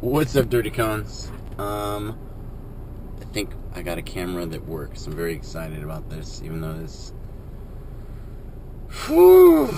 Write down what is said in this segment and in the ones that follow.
What's up, Dirty Cones? Um, I think I got a camera that works. I'm very excited about this, even though this. Whew.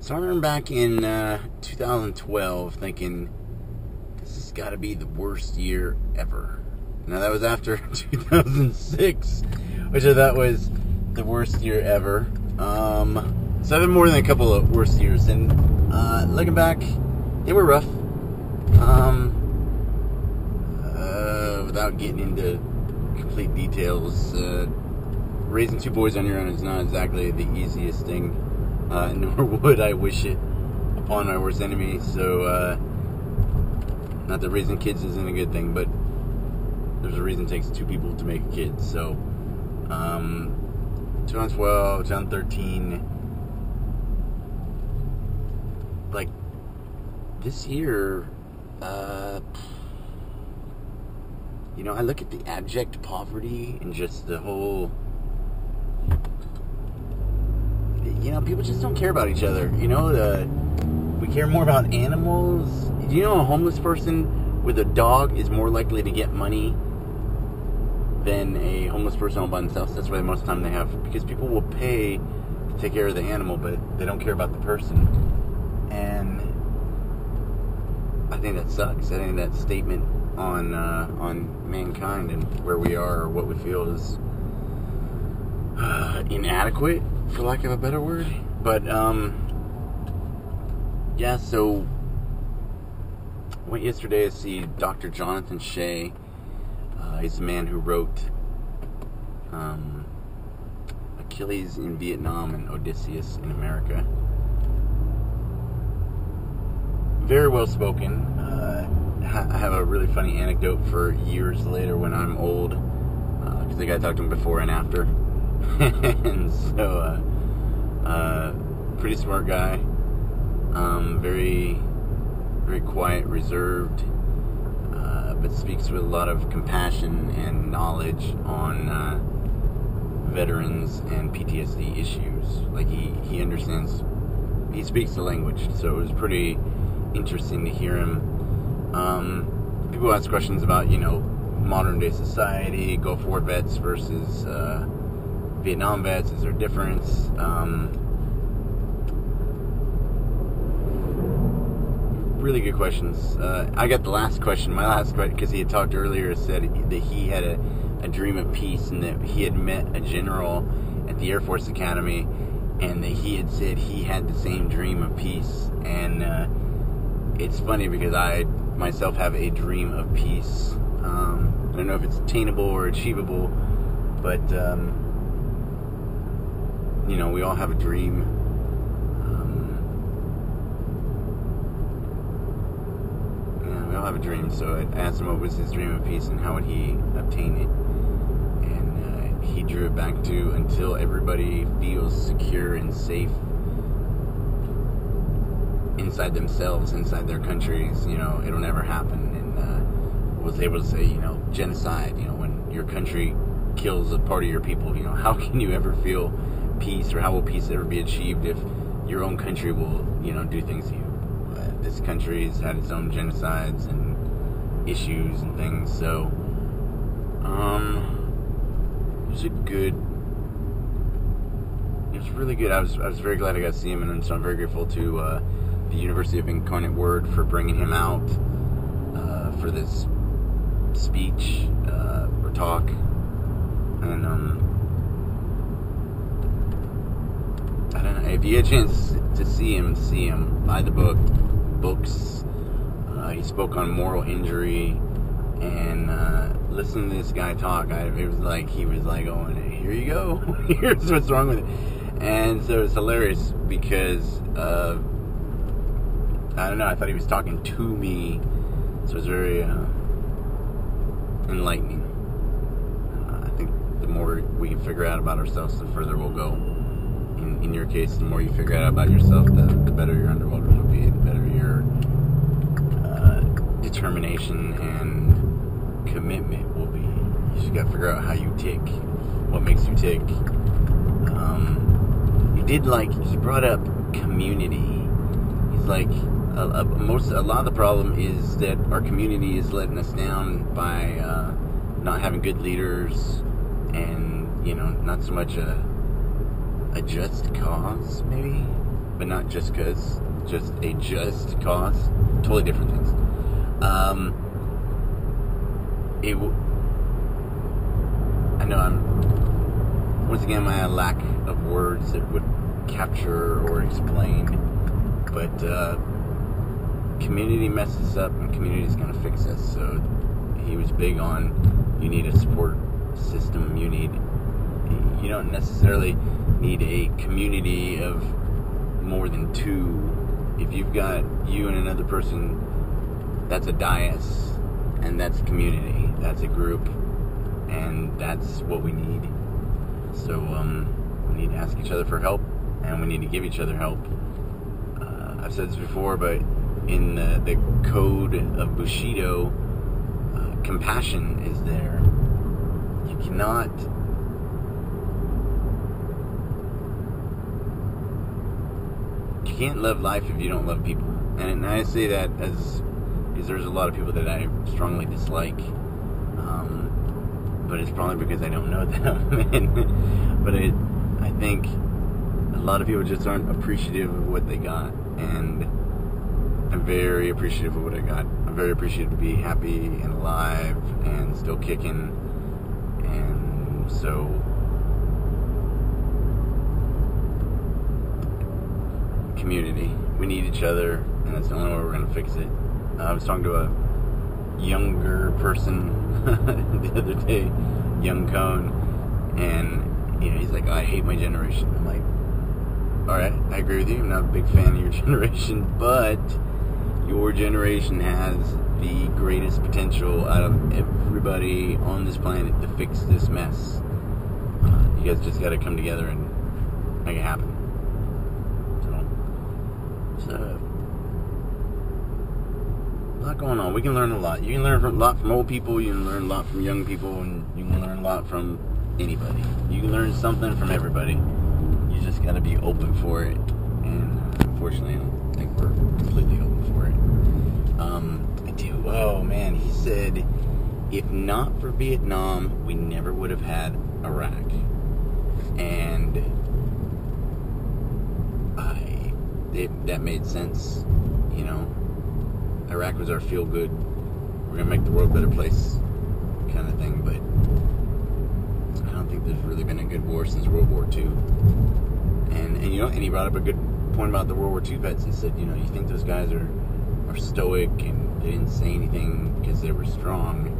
So I remember back in uh, 2012 thinking, this has got to be the worst year ever. Now, that was after 2006, which I thought was the worst year ever. Um, so I've been more than a couple of worst years, and uh, looking back, they were rough. Um, uh, without getting into complete details, uh, raising two boys on your own is not exactly the easiest thing, uh, nor would I wish it upon my worst enemy. So, uh, not that raising kids isn't a good thing, but there's a reason it takes two people to make a kid. So, um, 2012, 2013, like this year, uh, you know, I look at the abject poverty and just the whole. You know, people just don't care about each other. You know, the, we care more about animals. Do you know a homeless person with a dog is more likely to get money than a homeless person all by themselves? That's why most of the time they have because people will pay to take care of the animal, but they don't care about the person. And I think that sucks. I think that statement on uh, on mankind and where we are or what we feel is uh, inadequate, for lack of a better word. But um, yeah. So went yesterday to see Dr. Jonathan Shay. Uh, he's the man who wrote um, Achilles in Vietnam and Odysseus in America very well spoken. Uh, I have a really funny anecdote for years later when I'm old, I think I talked to him before and after. and so, uh, uh, pretty smart guy, um, very, very quiet, reserved, uh, but speaks with a lot of compassion and knowledge on veterans and PTSD issues. Like he, he understands, he speaks the language, so it was pretty interesting to hear him. Um, people ask questions about, you know, modern day society, Gulf War vets versus uh, Vietnam vets. Is there a difference? Um, really good questions. Uh, I got the last question. My last question, because he had talked earlier, said that he had a, a dream of peace and that he had met a general at the Air Force Academy and that he had said he had the same dream of peace. And uh, it's funny because I myself have a dream of peace. Um, I don't know if it's attainable or achievable, but um, you know, we all have a dream. Um, we all have a dream. So I asked him what was his dream of peace and how would he obtain it, and uh, he drew it back to until everybody feels secure and safe inside themselves, inside their countries, you know, it'll never happen. And uh, was able to say, you know, genocide, you know, when your country kills a part of your people, you know, how can you ever feel peace or how will peace ever be achieved if your own country will, you know, do things to you? Uh, this country has had its own genocides and issues and things, so um, it was a good it was really good. I was I was very glad I got to see him, and so I'm very grateful to uh, the University of Incarnate Word for bringing him out uh, for this speech uh, or talk. And um, I don't know if you get a chance to see him, see him. Buy the book, books. Uh, he spoke on moral injury, and uh, listen to this guy talk. I, it was like he was like, "Oh, here you go. Here's what's wrong with it." And so it's hilarious because uh, I don't know. I thought he was talking to me, so it was very uh, enlightening. Uh, I think the more we can figure out about ourselves, the further we'll go. In, in your case, the more you figure out about yourself, the, the better your underwater will be, the better your uh, determination and commitment will be. You just got to figure out how you tick, what makes you tick. Um, he did like he brought up community. He's like most a lot of the problem is that our community is letting us down by uh, not having good leaders and you know not so much a a just cause maybe but not just cause just a just cause. Totally different things. Um it w- I know I'm once again my lack of words that would capture or explain but uh community messes up and community is going to fix us. So he was big on you need a support system. You need you don't necessarily need a community of more than two. If you've got you and another person, that's a dais, and that's community. That's a group, and that's what we need. So um, we need to ask each other for help, and we need to give each other help. Uh, I've said this before, but in the, the code of Bushido, uh, compassion is there. You cannot you can't love life if you don't love people. And, and I say that as because there's a lot of people that I strongly dislike. Um, but it's probably because I don't know them. but it, I think a lot of people just aren't appreciative of what they got. And I'm very appreciative of what I got. I'm very appreciative to be happy and alive and still kicking. And so, community. We need each other, and that's the only way we're going to fix it. Uh, I was talking to a younger person the other day, young cone, and you know he's like, oh, "I hate my generation." I'm like, "All right, I agree with you. I'm not a big fan of your generation, but." Your generation has the greatest potential out of everybody on this planet to fix this mess. Uh, you guys just got to come together and make it happen. So, so, a lot going on. We can learn a lot. You can learn a lot from old people. You can learn a lot from young people, and you can learn a lot from anybody. You can learn something from everybody. You just got to be open for it. And unfortunately, I don't think we're completely open for it. Um, do. Oh man, he said, if not for Vietnam, we never would have had Iraq. And I, it, that made sense. You know, Iraq was our feel good. We're gonna make the world a better place, kind of thing. But I don't think there's really been a good war since World War II. And and you know, and he brought up a good point about the World War II vets and said, you know, you think those guys are are stoic and they didn't say anything because they were strong.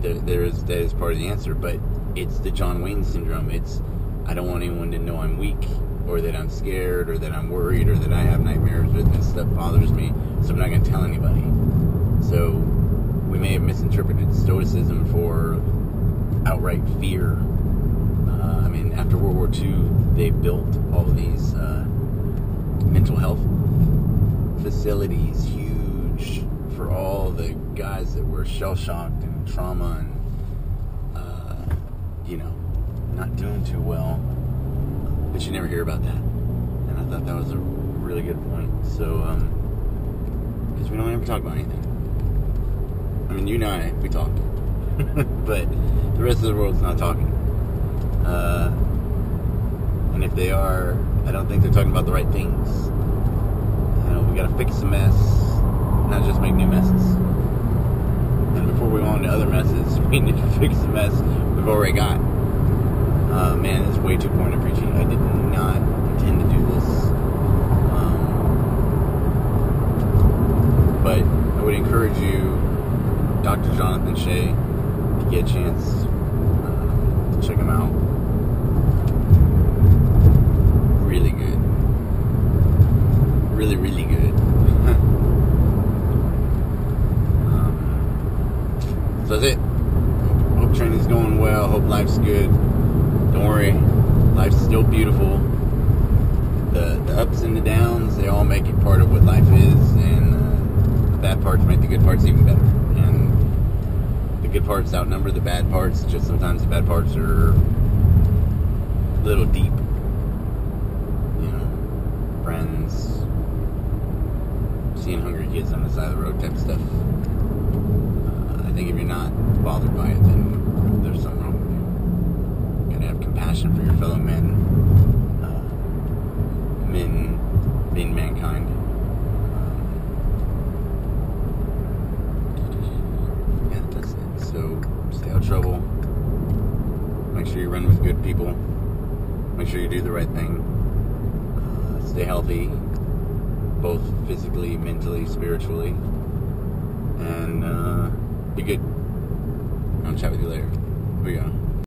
There, there is that is part of the answer, but it's the John Wayne syndrome. It's I don't want anyone to know I'm weak or that I'm scared or that I'm worried or that I have nightmares or that stuff bothers me, so I'm not going to tell anybody. So we may have misinterpreted stoicism for outright fear. Uh, I mean, after World War II, they built all of these uh, mental health facilities, huge for all the guys that were shell shocked and trauma and, uh, you know, not doing too well. But you never hear about that. And I thought that was a really good point. So, um, because we don't ever talk about anything. I mean, you and I, we talk. but the rest of the world's not talking. Uh, and if they are, I don't think they're talking about the right things. You know, we got to fix the mess, not just make new messes. And before we go on to other messes, we need to fix the mess we've already got. Uh, man, it's way too corny preaching. I did not intend to do this. Um, but I would encourage you, Dr. Jonathan Shay, to get a chance uh, to check him out. Really good. Really, really good. That's it. Hope, hope training's going well. Hope life's good. Don't worry, life's still beautiful. The, the ups and the downs, they all make it part of what life is, and uh, the bad parts make the good parts even better. And the good parts outnumber the bad parts, just sometimes the bad parts are a little deep. You know, friends, seeing hungry kids on the side of the road type stuff. Uh, I think if you're not bothered by it, then there's something wrong with you. You gotta have compassion for your fellow men. Uh, men being mankind. Yeah, that's it. So stay out of trouble. Make sure you run with good people. Make sure you do the right thing. Uh, stay healthy, both physically, mentally, spiritually, and uh, be good. I'll chat with you later. We go.